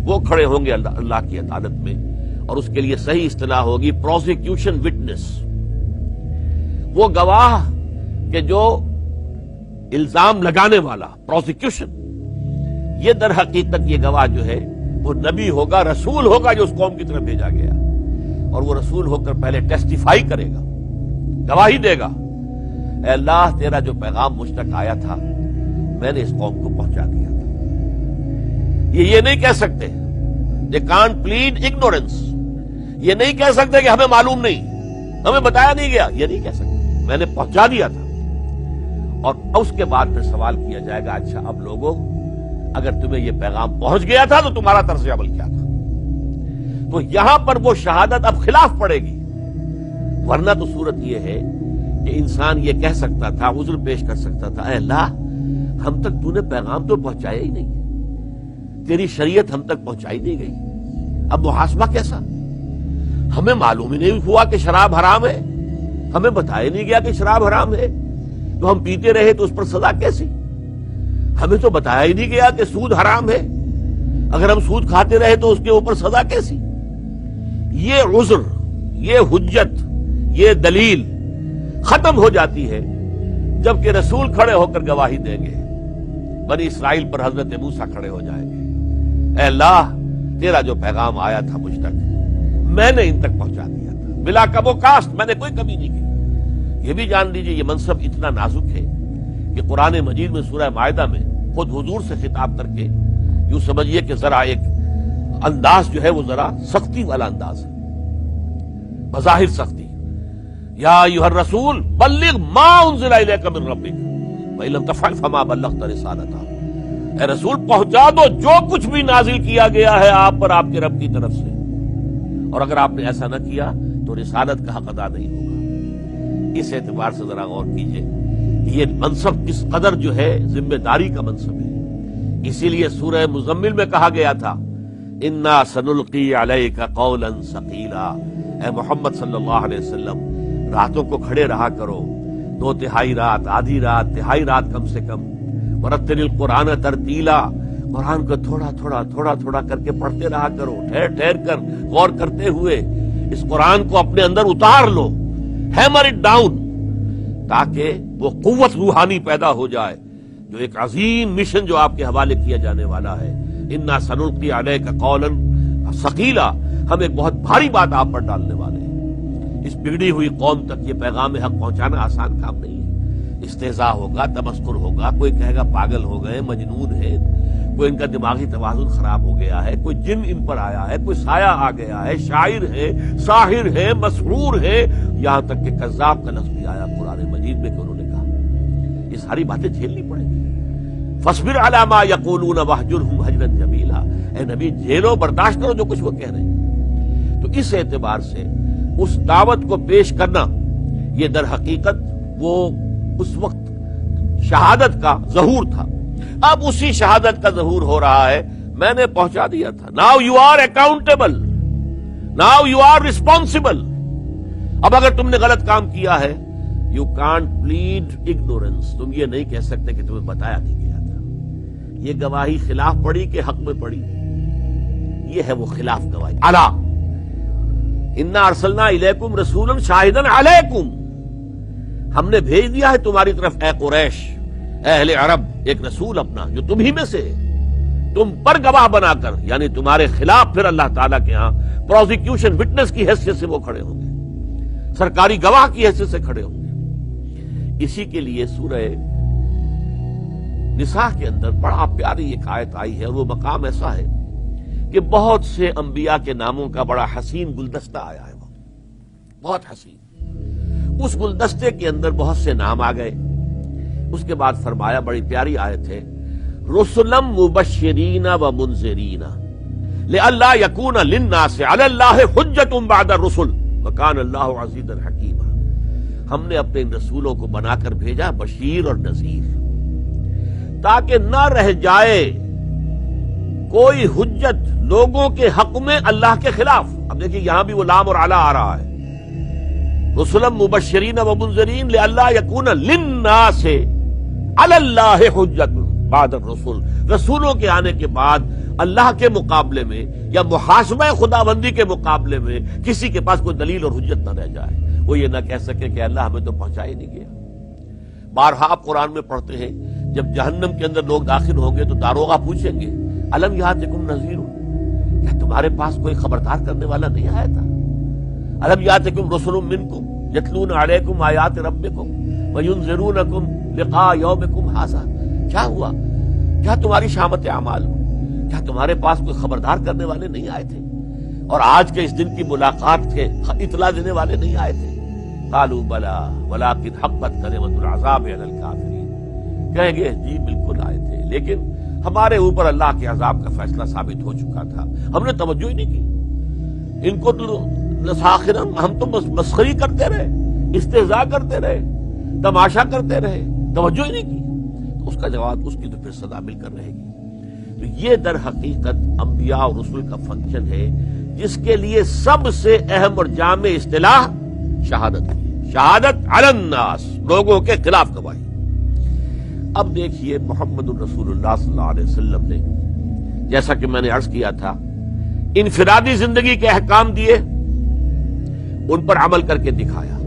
वो खड़े होंगे अल्लाह की अदालत में। और उसके लिए सही इस्तेलाह होगी प्रोसिक्यूशन विटनेस वो गवाह के जो इल्ज़ाम लगाने वाला प्रोसिक्यूशन ये दर हकीकत ये गवाह जो है, वो नबी होगा, रसूल होगा जो उस कौम की तरफ़ भेजा गया। और वो रसूल होकर पहले टेस्टिफाई करेगा, गवाही देगा। अल्लाह, तेरा जो पैगाम मुझ तक आया था, मैंने इस कौम को पहुँचा दिया था। ये ये नहीं कह सकते। दे कांट प्लीड इग्नोरेंस ये नहीं कह सकते कि हमें मालूम नहीं। हमें बताया नहीं गया। ये नहीं कह सकते। मैंने पहुँचा दिया था। और उसके बाद फिर सवाल किया जाएगा अच्छा अब लोगों, अगर तुम्हें यह पैगाम पहुँच गया था तो तुम्हारा तर्ज अमल क्या था? तो यहाँ पर वो शहादत अब खिलाफ पड़ेगी। वरना तो सूरत यह है कि इंसान ये कह सकता था, उज्र पेश कर सकता था अल्लाह, हम तक तूने पैगाम तो पहुँचाया ही नहीं तेरी शरीयत हम तक पहुंचाई नहीं गई। अब मुहासमा कैसा? हमें मालूम ही नहीं हुआ कि शराब हराम है। हमें बताया नहीं गया कि शराब हराम है। तो हम पीते रहे तो उस पर सजा कैसी? हमें तो बताया ही नहीं गया कि सूद हराम है। अगर हम सूद खाते रहे तो उसके ऊपर सजा कैसी? ये उज्र, ये हुज्जत, ये दलील खत्म हो जाती है जबकि रसूल खड़े होकर गवाही देंगे। बनी इसराइल पर हज़रत मूसा खड़े हो जाएँगे। अल्लाह, तेरा जो पैगाम आया था मुझ तक, मैंने इन तक पहुँचा दिया था। बिला कबो कास्ट, मैंने कोई कमी नहीं की। यह भी जान लीजिए, ये मनसब इतना नाजुक है कि कुरान मजीद में, सूरह मायदा में खुद हुजूर से खिताब करके यूँ समझिए कि जरा एक अंदाज जो है वो जरा सख्ती वाला अंदाज है। बजाहिर सख्ती। या युहर रसूल, बल्लिग ए रसूल, पहुँचा दो, जो कुछ भी नाजिल किया गया है आप पर आपके रब की तरफ़ से। और अगर आपने ऐसा ना किया तो रिसालत का हक अदा नहीं होगा। इस एतबार से जरा गौर कीजिए ये मनसब किस कदर जो है, ज़िम्मेदारी का मनसब है। इसीलिए सूरह मुजम्मिल में कहा गया था इन्ना सनुल्की कौलन सकीला ए मोहम्मद सल्लल्लाहु रातों को खड़े रहा करो। दो तिहाई रात, आधी रात, तिहाई रात कम से कम। वरतिल कुरान तरतीला, कुरान को थोड़ा थोड़ा थोड़ा थोड़ा करके पढ़ते रहा करो। ठहर ठहर कर, गौर करते हुए इस कुरान को अपने अंदर उतार लो। हैमर इट डाउन, ताकि वो कुत रूहानी पैदा हो जाए, जो एक अजीम मिशन जो आपके हवाले किया जाने वाला है। इन्ना सनुल्की आलय का कौलन सकीला, हम एक बहुत भारी बात आप पर डालने वाले हैं। इस बिगड़ी हुई कौम तक ये पैगाम हक पहुंचाना आसान काम नहीं है। इस्तेजा होगा, तमस्कुर होगा, कोई कहेगा पागल हो गए, मजनून है। कोई इनका दिमागी तवाजुन खराब हो गया है, कोई जिन इन पर आया है, कोई साया आ गया है, शायर है, साहिर है मसरूर है। यहाँ तक कि कज्जाब का लफ्ज भी आया पुराने मजीद में कि उन्होंने कहा। ये सारी बातें झेलनी पड़ेगी। फसबिर अलामा यकूलून वहजुर हज़रत ए नबी झेलो बर्दाश्त करो जो कुछ वो कह रहे हैं। तो इस एतबार से उस दावत को पेश करना, ये दर हकीकत, वो उस वक्त शहादत का जहूर था। अब उसी शहादत का जहूर हो रहा है, मैंने पहुँचा दिया था। Now you are accountable now you are responsible अब अगर तुमने गलत काम किया है यू कांट प्लीड इग्नोरेंस तुम ये नहीं कह सकते कि तुम्हें बताया नहीं गया था। ये गवाही खिलाफ पड़ी कि हक में पड़ी? ये है वो खिलाफ गवाही। अला। इन्ना अरसलना इलेकुम रसूलन शाहिदन अलैकुम। हमने भेज दिया है तुम्हारी तरफ़, ए कुरैश, अहले अरब, एक रसूल अपना, जो तुम ही में से तुम पर गवाह बनाकर, यानी तुम्हारे खिलाफ फिर अल्लाह ताला के यहाँ प्रोसिक्यूशन विटनेस की हैसियत से वो खड़े होंगे। सरकारी गवाह की हैसियत से खड़े होंगे। इसी के लिए सूरह निसाह के अंदर बड़ा प्यारी एक आयत आई है, और वो मकाम ऐसा है कि बहुत से अंबिया के नामों का बड़ा हसीन गुलदस्ता आया है बहुत हसीन। उस गुलदस्ते के अंदर बहुत से नाम आ गए। उसके बाद फरमाया, बड़ी प्यारी आयत है, रसुलम मुबशरीना व मुंजरीना ले अल्लाह यकून लिन्ना से अल्लाह हुज्जतुम बाद रसुल। वकान अल्लाह अजीदन हकीमा। हमने अपने इन रसूलों को बनाकर भेजा, बशीर और नजीर। ताकि न रह जाए कोई हुज्जत लोगों के हक में अल्लाह के खिलाफ। अब देखिए, यहाँ भी वो लाम और आला आ रहा है। रसुलम मुबशरीन व मुंजरीन ले अल्लाह यकून लिन्ना से अल्लाह हुज्जत। बाद रसूल। रसूलों के आने के बाद अल्लाह के मुकाबले में या मुहासबा खुदाबंदी के मुकाबले में किसी के पास कोई दलील और हुज्जत ना रह जाए। वो ये ना कह सके कि अल्लाह हमें तो पहुँचा ही नहीं गया। बारहा आप कुरान में पढ़ते हैं, जब जहन्नम के अंदर लोग दाखिल होंगे तो दारोगा पूछेंगे अलम याद नजीर क्या तुम्हारे पास कोई खबरदार करने वाला नहीं आया था? अलम याद रसुल मिनकुम, यतलून अलैकुम आयात रब्बिकुम वयुन जरूनकुम लिका यौमिकुम हाजा। क्या हुआ? क्या तुम्हारी शामत अमाल क्या तुम्हारे पास कोई खबरदार करने वाले नहीं आए थे? और आज के इस दिन की मुलाकात के इतला देने वाले नहीं आए थे? कालू बला, वलाकिन हकबत करे मतुलाजाब कहेंगे, जी, बिल्कुल आए थे। लेकिन हमारे ऊपर अल्लाह के अजाब का फैसला साबित हो चुका था। हमने तवज्जो ही नहीं की। इनको तो हम तो बस मस्खरी करते रहे, इस्तेजा करते रहे, तमाशा करते रहे, तवज्जो ही नहीं की। तो उसका जवाब उसकी तो फिर सदा मिलकर रहेगी। तो ये दर हकीकत अंबिया और रसुल का फ़ंक्शन है, जिसके लिए सबसे अहम और जाम इस्तेलाह शहादत शहादत अलन्नास लोगों के खिलाफ गवाही। अब देखिए मोहम्मद रसूलुल्लाह ने, जैसा कि मैंने अर्ज़ किया था, इनफरादी ज़िंदगी के अहकाम दिए, उन पर अमल करके दिखाया।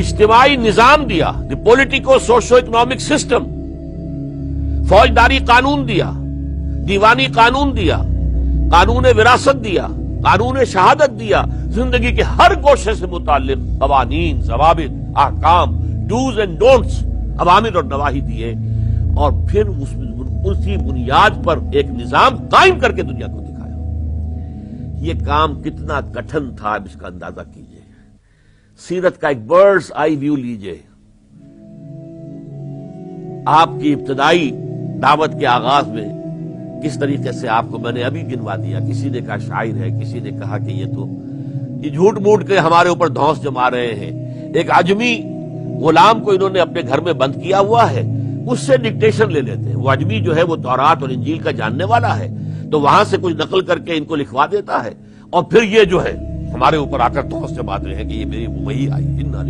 इज्तमाही निज़ाम दिया पोलिटिको सोशो इकोनॉमिक सिस्टम फौजदारी कानून दिया, दीवानी कानून दिया कानून विरासत दिया कानून शहादत दिया, ज़िंदगी के हर गोशे से मुतालिक कवानीन जवाब आकाम डूज एंड डोंट्स अवामिर और नवाही दिए और फिर उस उसी बुनियाद पर एक निज़ाम कायम करके दुनिया को दिखाया। ये काम कितना कठिन था अब इसका अंदाज़ा कीजिए। सीरत का एक बर्ड्स आई व्यू लीजिए। आपकी इब्तदाई दावत के आगाज़ में किस तरीके से आपको मैंने अभी गिनवा दिया, किसी ने कहा शायर है, किसी ने कहा कि ये तो ये झूठ मूठ के हमारे ऊपर धौस जमा रहे हैं। एक आजमी गुलाम को इन्होंने अपने घर में बंद किया हुआ है। उससे डिक्टेशन ले लेते हैं। वो अजमी जो है, वो तौरात और इंजील का जानने वाला है। तो वहाँ से कुछ नकल करके इनको लिखवा देता है। और फिर ये जो है, हमारे ऊपर आकर तोस से बात रहे हैं कि ये मेरी वही आई। इन्ना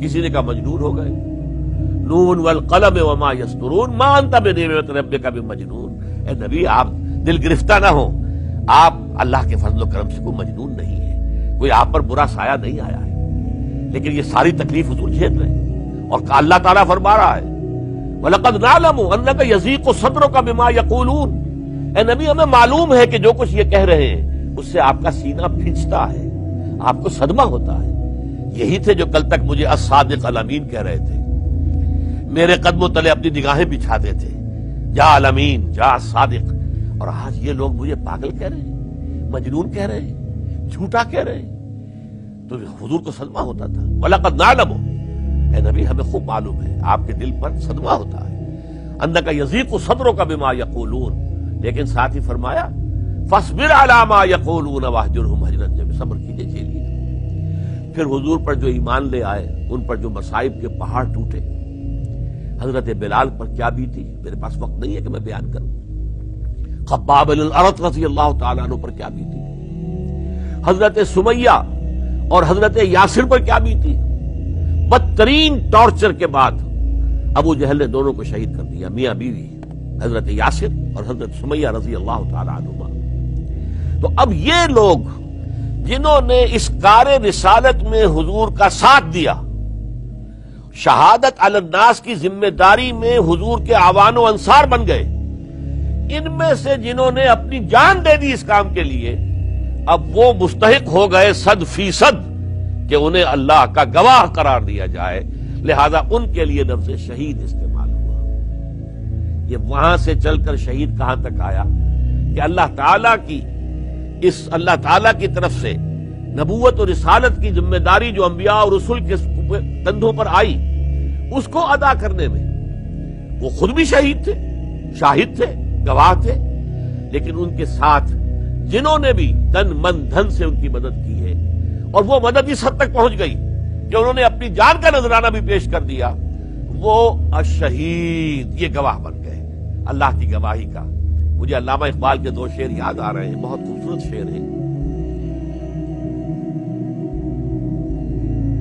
किसी ने कहा, मजनून हो गए। नून वल कलम मानता रब्बे का भी मजनून। ए नबी, आप दिल गिरफ्ता ना हो। आप अल्लाह के फजल करम से कोई मजनून नहीं है। कोई आप पर बुरा साया नहीं आया है। लेकिन ये सारी तकलीफ़ हजूर झेल रहे और अल्लाह ताला फरमा रहा है, वलकद नालमू अन्न का यजीक सदरों का बिमा यकूलून। ए नबी, हमें मालूम है कि जो कुछ ये कह रहे हैं, उससे आपका सीना फिंचता है, आपको सदमा होता है। यही थे जो कल तक मुझे असादिक अमीन कह रहे थे। मेरे कदमों तले अपनी निगाहें बिछाते थे जा अलमीन जा सादिक और आज ये लोग मुझे पागल कह रहे हैं, मजनून कह रहे हैं, झूठा कह रहे हैं। तो हजूर को सदमा होता था। वलाकत नालमो। नबी, हमें खूब मालूम है, आपके दिल पर सदमा होता है। अंदर का यजीक को सदरों का बिमा यकूलून। लेकिन साथ ही फरमाया, फसबिर अलामा यकूलून वाहजुरहुम हज़रत जब सब्र कीजिए, झेलिए। फिर हुजूर पर जो ईमान ले आए, उन पर जो मसाइब के पहाड़ टूटे। हज़रत बिलाल पर क्या बीती? मेरे पास वक्त नहीं है कि मैं बयान करूँ। खब्बाब रज़ी अल्लाह तु पर क्या बीती? हज़रत सुमैया और हज़रत यासिर पर क्या बीती? बदतरीन टॉर्चर के बाद अबू जहल ने दोनों को शहीद कर दिया। मियाँ बीवी, हज़रत यासिर और हज़रत सुमैया रज़ी अल्लाह तुमा तो अब ये लोग, जिन्होंने इस कार रिसालत में हुजूर का साथ दिया, शहादत अलनास की ज़िम्मेदारी में हुजूर के आवान अंसार बन गए। इनमें से जिन्होंने अपनी जान दे दी इस काम के लिए अब वो मुस्तक हो गए सद फ़ीसद कि उन्हें अल्लाह का गवाह करार दिया जाए। लिहाजा उनके लिए लफ्ज शहीद इस्तेमाल हुआ। ये वहाँ से चलकर शहीद कहाँ तक आया? कि अल्लाह ताला की, इस अल्लाह ताला की तरफ़ से नबूत और रिसालत की ज़िम्मेदारी जो अंबिया और रसुल के कंधों पर आई, उसको अदा करने में वो खुद भी शहीद थे, शाहिद थे, गवाह थे, लेकिन उनके साथ जिन्होंने भी तन मन, धन से उनकी मदद की है। और वो मदद इस हद तक पहुँच गई कि उन्होंने अपनी जान का नजराना भी पेश कर दिया। वो अशहीद, ये गवाह बन गए। अल्लाह की गवाही का। मुझे अलामा इकबाल के दो शेर याद आ रहे हैं, बहुत खूबसूरत शेर है।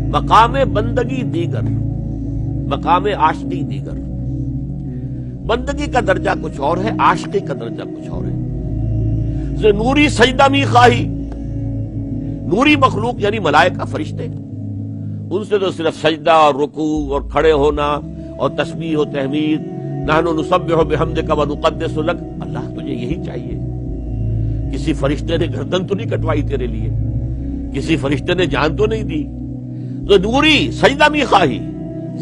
मकाम बंदगी दीगर, मकाम आशकी दीगर। बंदगी का दर्जा कुछ और है, आशकी का दर्जा कुछ और है। नूरी सजदा मी खाही नूरी मखलूक यानी मलायका फरिश्ते। उनसे तो सिर्फ़ सजदा और रुकू और खड़े होना और तस्वीर हो तहमीद। नानो नुसब हो बेहमद का वनुकद सुलग अल्लाह तुझे यही चाहिए। किसी फरिश्ते ने गर्दन तो नहीं कटवाई तेरे लिए। किसी फरिश्ते ने जान तो नहीं दी। तो नूरी सजदा मी खाही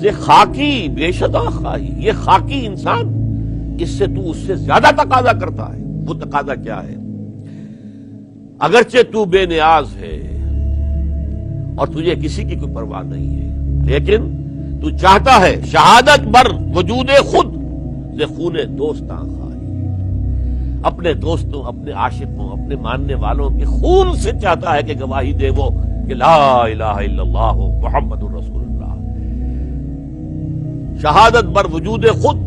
से खाकी, बेशदा खाही ये खाकी इंसान, इससे तू उससे ज़्यादा तकाजा करता है। वो तकाजा क्या है? अगरचे तू बेनियाज है, और तुझे किसी की कोई परवाह नहीं है। लेकिन तू चाहता है शहादत बर वजूद खुद से खूने दोस्ता अपने दोस्तों, अपने आशिकों, अपने मानने वालों के खून से चाहता है कि गवाही दे वो कि ला मोहम्मद शहादत बर वजूद खुद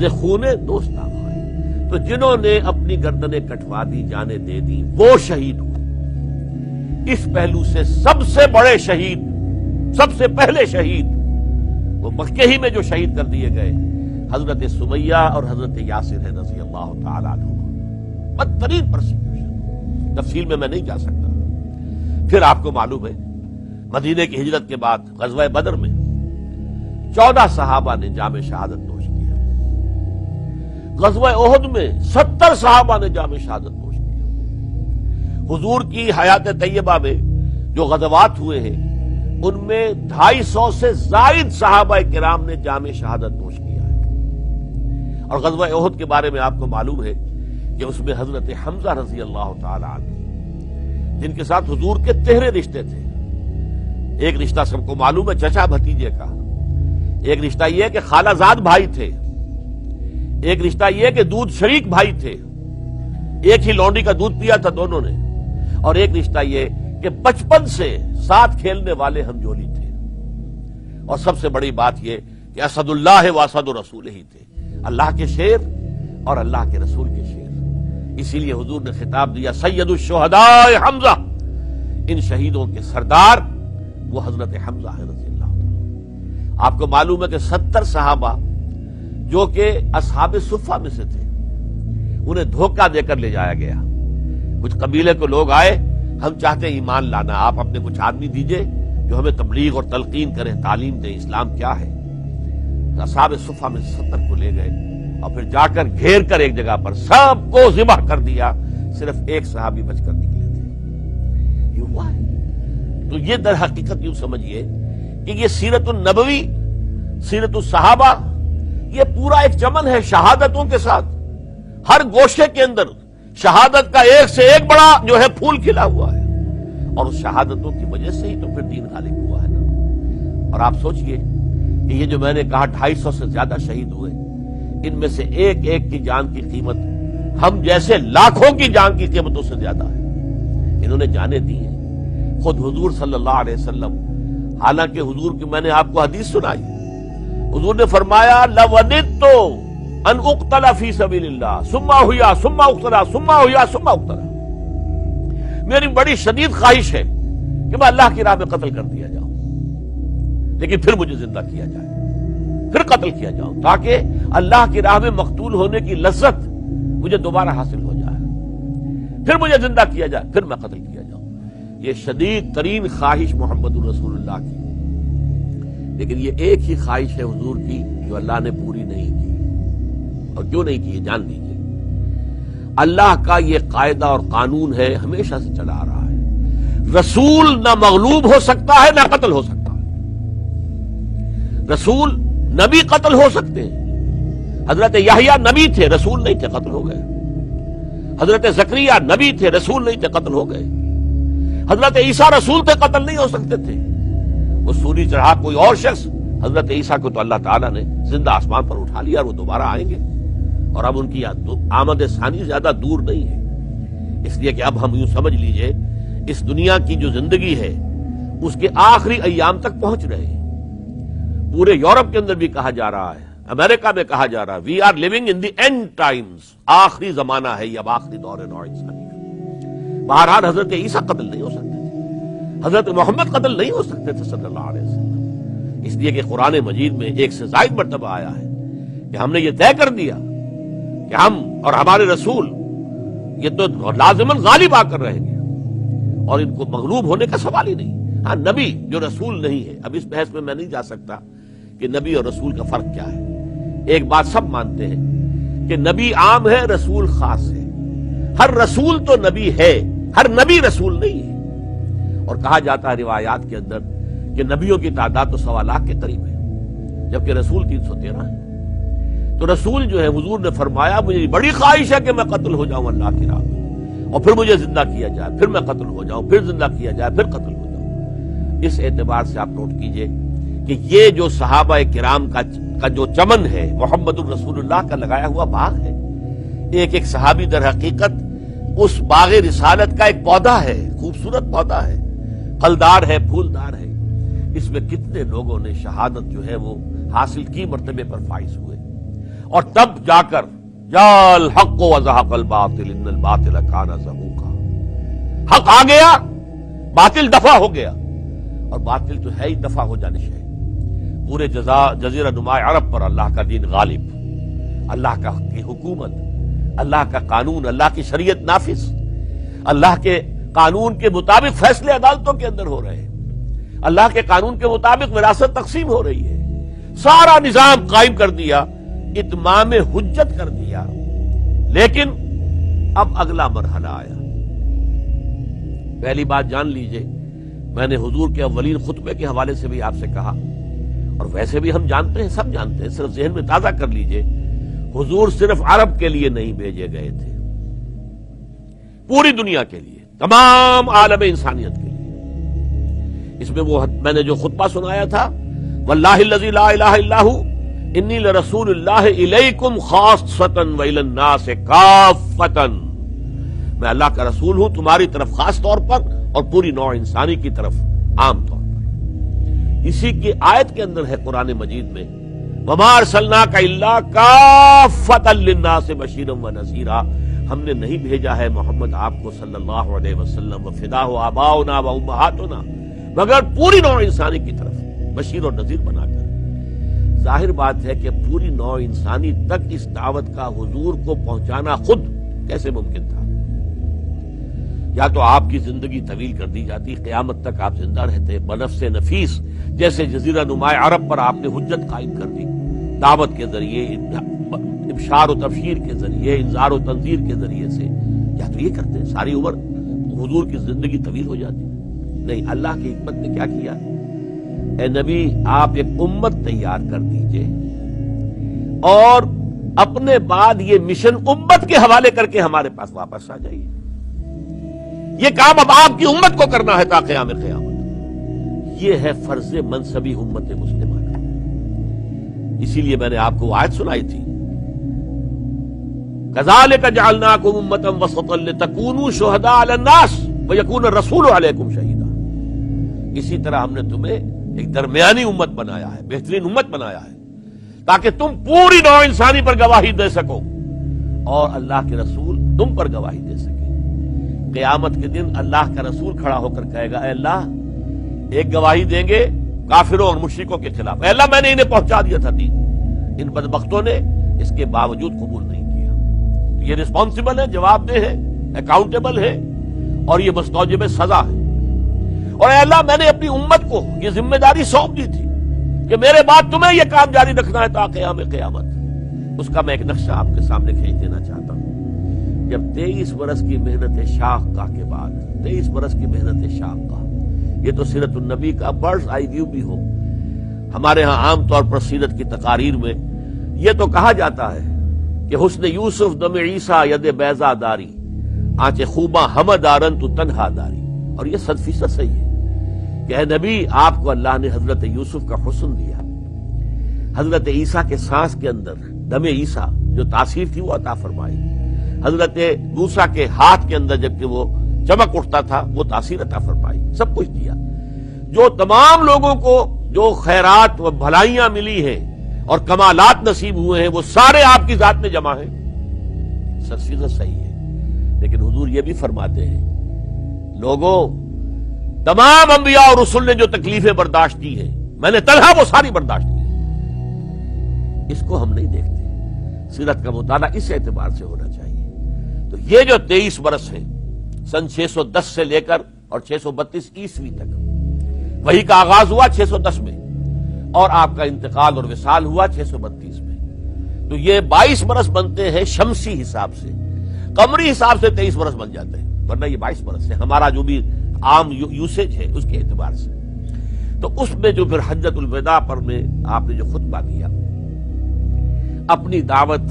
से खूने दोस्ता खाई तो जिन्होंने अपनी गर्दनें कटवा दी, जाने दे दी, वो शहीद हुए। इस पहलू से सबसे बड़े शहीद, सबसे पहले शहीद, वो मक्के ही में जो शहीद कर दिए गए, हज़रत सुमैया और हज़रत यासिर है रज़ी अल्लाह बदतरीन प्रोसिक्यूशन तफसील में मैं नहीं जा सकता। फिर आपको मालूम है, मदीने की हिजरत के बाद गजवा बदर में चौदह सहाबा ने जाम शहादत गजवा ओहद में सत्तर साहबा ने जाम शहादत हुजूर की हयात तैयबा में जो गजवात हुए हैं, उनमें ढाई सौ से जायद साहबा किराम ने जाम शहादत नोश किया है। और गजवा ओहद के बारे में आपको मालूम है कि उसमें हज़रत हमजा रज़ी अल्लाह तन जिनके साथ हजूर के तेहरे रिश्ते थे। एक रिश्ता सबको मालूम है, चचा भतीजे का। एक रिश्ता यह है कि खालाजाद भाई थे। एक रिश्ता यह कि दूध शरीक भाई थे। एक ही लौंडी का दूध पिया था दोनों ने। और एक रिश्ता यह कि बचपन से साथ खेलने वाले हम जोली थे। और सबसे बड़ी बात यह कि असदुल्लाह व असद रसूल ही थे। अल्लाह के शेर और अल्लाह के रसूल के शेर। इसीलिए हुजूर ने खिताब दिया सैयदुलशहदाय हमजा। इन शहीदों के सरदार, वो हज़रत हमजा है रज़ी आपको मालूम है कि सत्तर साहबा जो कि असहाब सुफा में से थे, उन्हें धोखा देकर ले जाया गया। कुछ कबीले को लोग आए, हम चाहते ईमान लाना, आप अपने कुछ आदमी दीजिए जो हमें तबलीग और तलकीन करें, तालीम दें, इस्लाम क्या है? असाब सुफा में सत्तर को ले गए और फिर जाकर घेर कर एक जगह पर सबको जिबा कर दिया, सिर्फ़ एक सहाबी बचकर निकले थे। हुआ है। तो ये दर हकीकत यूँ समझिए कि ये सीरत नबवी सीरत सहाबा ये पूरा एक चमन है शहादतों के साथ। हर गोशे के अंदर शहादत का एक से एक बड़ा जो है फूल खिला हुआ है। और उस शहादतों की वजह से ही तो फिर दीन गालिब हुआ है ना। और आप सोचिए ये जो मैंने कहा ढाई सौ से ज़्यादा शहीद हुए, इनमें से एक एक की जान की कीमत, हम जैसे लाखों की जान की कीमतों से ज़्यादा है। इन्होंने जाने दी है। खुद हजूर वसल्लम, हालाँकि हजूर की मैंने आपको हदीस सुनाई हजूर ने फरमाया लवदित तो अन उक्तला फ़ी सबीलिल्लाह। सुम्मा हुआ सुम्मा उक्तला, सुम्मा हुआ सुम्मा उक्तला। मेरी बड़ी शदीद ख्वाहिश है कि मैं अल्लाह की राह में कत्ल कर दिया जाऊँ। लेकिन फिर मुझे ज़िंदा किया जाए। फिर कत्ल किया जाऊँ, ताकि अल्लाह की राह में मकतूल होने की लज्जत मुझे दोबारा हासिल हो जाए। फिर मुझे ज़िंदा किया जाए, फिर मैं कत्ल किया जाऊँ। ये शदीद तरीन ख्वाहिश मोहम्मद रसूलुल्लाह की। लेकिन ये एक ही ख्वाहिश है हजूर की, जो अल्लाह ने पूरी नहीं की। और क्यों नहीं की जान लीजिए। अल्लाह का ये कायदा और कानून है, हमेशा से चला आ रहा है। रसूल ना मगलूब हो सकता है, ना कत्ल हो सकता है। रसूल नबी कत्ल हो सकते हैं। हज़रत याहिया नबी थे, रसूल नहीं थे, कत्ल हो गए। हज़रत जक्रिया नबी थे, रसूल नहीं थे, कत्ल हो गए। हज़रत ईसा रसूल थे, कत्ल नहीं हो सकते थे। वो सूरी चढ़ा कोई और शख्स, हज़रत ईसा को तो अल्लाह ताला ने ज़िंदा आसमान पर उठा लिया और वो दोबारा आएँगे। और अब उनकी आमद सानी ज़्यादा दूर नहीं है। इसलिए कि अब हम यूँ समझ लीजिए, इस दुनिया की जो ज़िंदगी है, उसके आखिरी अयाम तक पहुँच रहे हैं। पूरे यूरोप के अंदर भी कहा जा रहा है, अमेरिका में कहा जा रहा है we are living in the end times आखिरी जमाना है अब आखिरी दौर है नौ इंसानी का। बहरहाल हज़रत ईसा कत्ल नहीं हो सकते। हज़रत मोहम्मद कतल नहीं हो सकते थे सल्लल्लाहु अलैहि वसल्लम। इसलिए कि कुरान मजीद में एक से जायद मरतबा आया है कि हमने ये तय कर दिया कि हम और हमारे रसूल ये तो लाजमन गालिब आकर रहेंगे। और इनको मगलूब होने का सवाल ही नहीं। हाँ नबी जो रसूल नहीं है। अब इस बहस में मैं नहीं जा सकता कि नबी और रसूल का फ़र्क क्या है। एक बात सब मानते हैं कि नबी आम है, रसूल खास है। हर रसूल तो नबी है, हर नबी रसूल नहीं है। और कहा जाता है रिवायात के अंदर कि नबियों की तादाद तो सवा लाख के करीब है, जबकि रसूल तीन सौ तेरह है। तो रसूल जो है, हजूर ने फरमाया, मुझे बड़ी ख्वाहिश है कि मैं कत्ल हो जाऊँ अल्लाह की राह में। और फिर मुझे ज़िंदा किया जाए, फिर मैं कत्ल हो जाऊँ, फिर ज़िंदा किया जाए, फिर कत्ल हो जाऊँ। इस एतबार से आप नोट कीजिए कि ये जो सहाबा किराम का का जो चमन है मोहम्मद रसूलुल्लाह का लगाया हुआ बाग है, एक एक सहाबी दर हकीकत, उस बाग रिसालत का एक पौधा है, खूबसूरत पौधा है। फलदार है, फूलदार है। इसमें कितने लोगों ने शहादत जो है वो हासिल की, मरतबे पर फाइज हुए। और तब जाकर जाल हक वजहकल बातिल बातिल का हक आ गया, बातिल दफ़ा हो गया। और बातिल तो है ही दफ़ा हो जाने से पूरे जजा जजीरा नुमा अरब पर अल्लाह का दीन गालिब। अल्लाह की हुकूमत, अल्लाह का कानून, अल्लाह की शरीयत नाफिस। अल्लाह के कानून के मुताबिक फैसले अदालतों के अंदर हो रहे हैं। अल्लाह के कानून के मुताबिक विरासत तकसीम हो रही है। सारा निज़ाम कायम कर दिया, इतमाम हुज्जत कर दिया। लेकिन अब अगला मरहला आया। पहली बात जान लीजिए, मैंने हुजूर के अवलीन खुतबे के हवाले से भी आपसे कहा, और वैसे भी हम जानते हैं, सब जानते हैं, सिर्फ़ जहन में ताज़ा कर लीजिए, हुजूर सिर्फ़ अरब के लिए नहीं भेजे गए थे, पूरी दुनिया के लिए। तमाम आलम इंसानियत के लिए। इसमें वो मैंने जो खुतबा सुनाया था, वल्लाहू इन्नी रसूल खास काफतन मैं अल्लाह का रसूल हूँ, तुम्हारी तरफ़ खास तौर पर और पूरी नौ इंसानी की तरफ़ आम तौर पर। इसी की आयत के अंदर है कुरान मजीद में ममार सल्ला का इल्ला काफतल्लिन्ना से बशीरम व नसीरा। हमने नहीं भेजा है मोहम्मद आपको सल्लल्लाहु अलैहि वसल्लम। व फिदा हो आबाओ ना व उम्महातुना। मगर पूरी नौ इंसानी की तरफ़ बशीर और नजीर बनाकर। ज़ाहिर बात है कि पूरी नौ इंसानी तक इस दावत का हुजूर को पहुंचाना खुद कैसे मुमकिन था? या तो आपकी ज़िंदगी तवील कर दी जाती, क्यामत तक आप ज़िंदा रहते, बनफ से नफीस, जैसे जजीरा नुमाए अरब पर आपने हजत कायम कर दी। दावत के ज़रिए इबशार तफशीर के ज़रिए इंजार तंजीर के ज़रिए से या तो ये करते सारी उम्र हजूर की ज़िंदगी तवील हो जाती नहीं, अल्लाह की हमत ने क्या किया? ए नबी, आप एक उम्मत तैयार कर दीजिए और अपने बाद ये मिशन उम्मत के हवाले करके हमारे पास वापस आ जाइए। ये काम अब आपकी उम्मत को करना है ताकि आमिर ये है फ़र्ज़ मनसबी उम्मत मुस्लिम इसीलिए मैंने आपको आयत सुनाई थी इसी तरह हमने तुम्हें एक दरमियानी उम्मत बनाया है, बेहतरीन उम्मत बनाया है, ताकि तुम पूरी नौ इंसानी पर गवाही दे सको और अल्लाह के रसूल तुम पर गवाही दे सके। कयामत के दिन अल्लाह का रसूल खड़ा होकर कहेगा अल्लाह, एक गवाही देंगे काफिरों और मुश्रिकों के खिलाफ। अल्लाह, मैंने इन्हें पहुँचा दिया था दीन। इन बदबख्तों ने इसके बावजूद कबूल नहीं ये रिस्पॉन्सिबल है, जवाबदेह है अकाउंटेबल है, और ये मस्तौजब सजा है। और अल्लाह, मैंने अपनी उम्मत को ये ज़िम्मेदारी सौंप दी थी कि मेरे बाद तुम्हें यह काम जारी रखना है ताकयाम क्यामत उसका मैं एक नक्शा आपके सामने खींच देना चाहता हूँ। जब तेईस बरस की मेहनत शाख का के बाद, तेईस बरस की मेहनत शाख का ये तो सीरत नबी का बर्ड आई व्यू भी हो। हमारे यहाँ आमतौर पर सीरत की तकारीर में यह तो कहा जाता है कि हुसन यूसुफ दम ईसा यद बैजादारी आंचे खूबा हमदारन तो तनहादारी और यह सद फ़ीसद सही है कि नबी, आपको अल्लाह ने हज़रत यूसुफ का हुसन दिया। हज़रत ईसा के सांस के अंदर, दमे ईसा, जो तासीर थी वो अता फरमाई। हज़रत मूसा के हाथ के अंदर जबकि वो चमक उठता था, वो तासीर अता फरमाई। सब कुछ दिया। जो तमाम लोगों को, जो खैरात व भलाइयाँ मिली हैं और कमालात नसीब हुए हैं, वो सारे आपकी जात में जमा है। सच सही है, लेकिन हुजूर ये भी फरमाते हैं, लोगों, तमाम अंबिया और रसुल ने जो तकलीफें बर्दाश्त की हैं, मैंने तलहा वो सारी बर्दाश्त की इसको हम नहीं देखते। सीरत का मुताला इस एतबार से होना चाहिए। तो ये जो तेईस बरस है, सन 610 से लेकर और 632 ईस्वी तक, वही का आगाज़ हुआ 610 में। और आपका इंतकाल और विशाल हुआ 632 में। तो ये 22 बरस बनते हैं शमसी हिसाब से। कमरी हिसाब से 23 बरस बन जाते हैं वरना ये 22 बरस है। हमारा जो भी आम यू, यूसेज है उसके एतबार से। तो उसमें जो फिर हजरतुलविदा पर में आपने जो खुतबा दिया अपनी दावत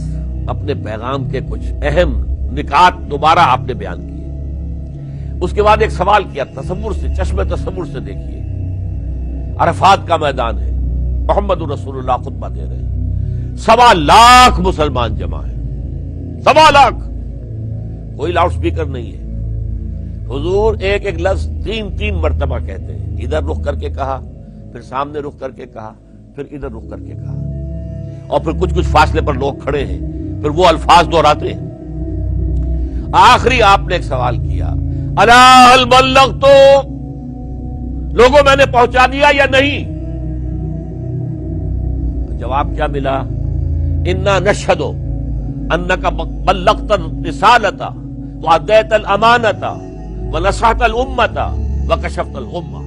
अपने पैगाम के कुछ अहम निकात दोबारा आपने बयान किए। उसके बाद एक सवाल किया तस्वुर से चश्मे तस्वुर से देखिए। अरफात का मैदान है। मोहम्मद रसूलुल्लाह खुतबा दे रहे हैं। सवा लाख मुसलमान जमा है। सवा लाख। कोई लाउड स्पीकर नहीं है। हुजूर एक एक लफ्ज तीन तीन मरतबा कहते हैं। इधर रुख करके कहा, फिर सामने रुख करके कहा, फिर इधर रुख करके कहा। और फिर कुछ कुछ फासले पर लोग खड़े हैं। फिर वो अल्फाज दोहराते हैं। आखिरी आपने एक सवाल किया बल्लग तो लोगों मैंने पहुँचा दिया या नहीं? जवाब क्या मिला? इन्ना नशदो अन्न का बल्लख रिसालता व अदैतल अमानता, व नसातल उम्मता, व कशफतल उम्मा।